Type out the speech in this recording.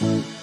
Bye.